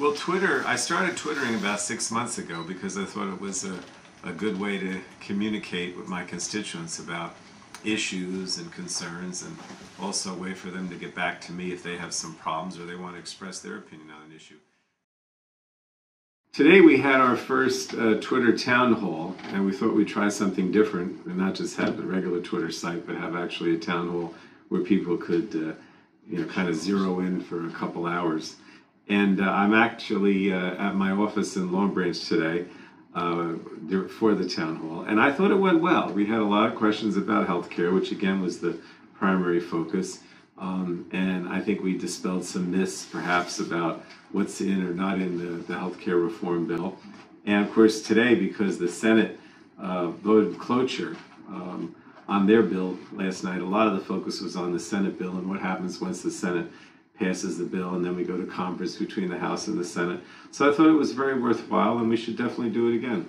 Well, Twitter, I started Twittering about six months ago because I thought it was a, a good way to communicate with my constituents about issues and concerns and also a way for them to get back to me if they have some problems or they want to express their opinion on an issue. Today we had our first uh, Twitter town hall, and we thought we'd try something different and not just have the regular Twitter site, but have actually a town hall where people could, uh, you know, kind of zero in for a couple hours. And uh, I'm actually uh, at my office in Long Branch today uh, for the town hall, and I thought it went well. We had a lot of questions about healthcare, which again was the primary focus. Um, and I think we dispelled some myths, perhaps, about what's in or not in the, the healthcare reform bill. And of course, today, because the Senate uh, voted cloture um, on their bill last night, a lot of the focus was on the Senate bill and what happens once the Senate passes the bill, and then we go to conference between the House and the Senate. So I thought it was very worthwhile, and we should definitely do it again.